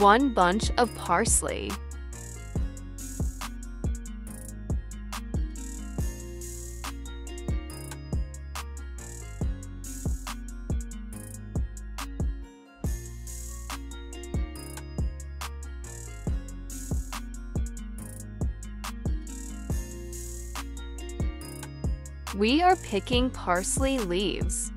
1 bunch of parsley. We are picking parsley leaves.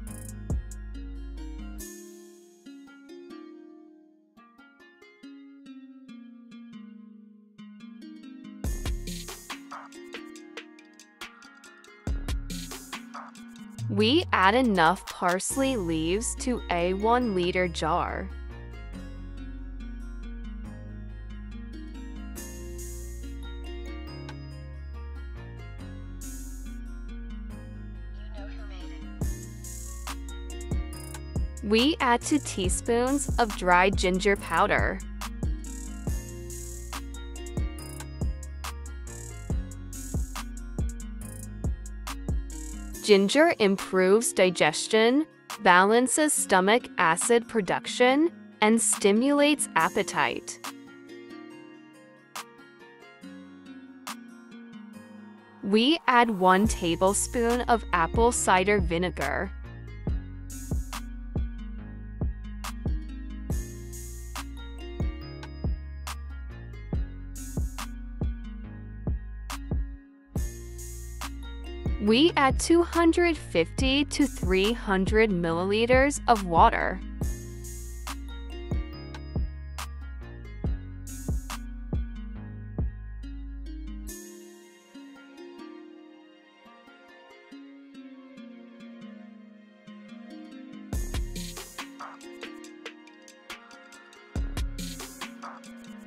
We add enough parsley leaves to a 1 liter jar. We add 2 teaspoons of dried ginger powder. Ginger improves digestion, balances stomach acid production, and stimulates appetite. We add 1 tablespoon of apple cider vinegar. We add 250 to 300 milliliters of water.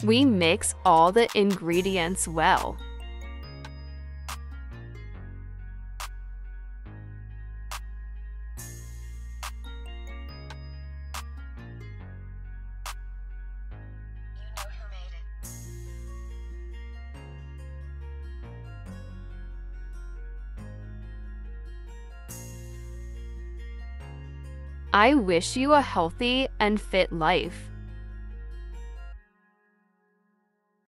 We mix all the ingredients well. I wish you a healthy and fit life.